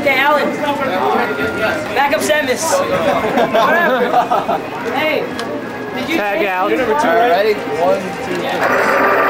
okay, Alan. Back up Samus. Whatever. Hey. Did you Tag out. Ready? One, two, three.